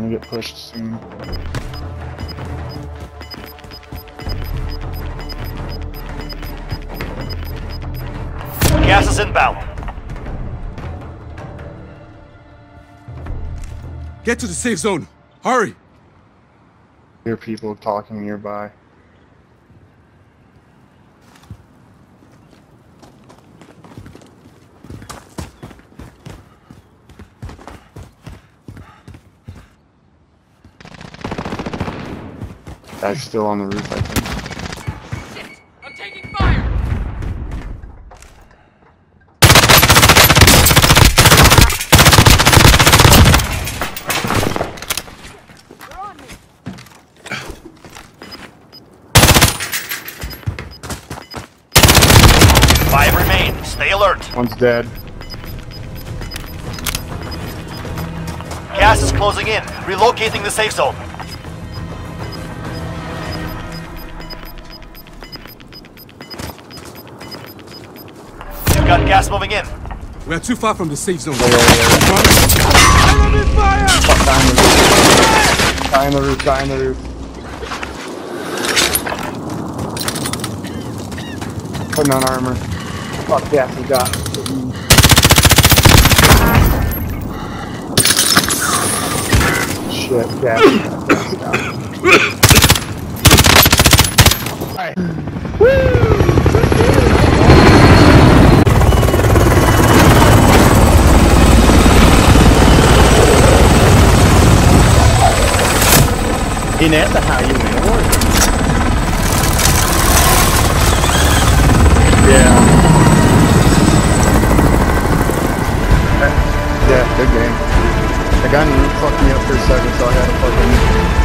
gonna get pushed soon. Gas is inbound. Get to the safe zone. Hurry. Hear people talking nearby. Guy's still on the roof, I think. Shit! I'm taking fire! Five remain. Stay alert. One's dead. Gas is closing in. Relocating the safe zone. Got gas moving in. We are too far from the safe zone. Fuck, guy on the roof. Guy on the roof, guy on the roof. Putting on armor. Fuck yeah, we got. Shit, yeah. Inetta här Jon i år. Yeah. Yeah, good game. The guy in the fucked me up for a second, so I had to fucking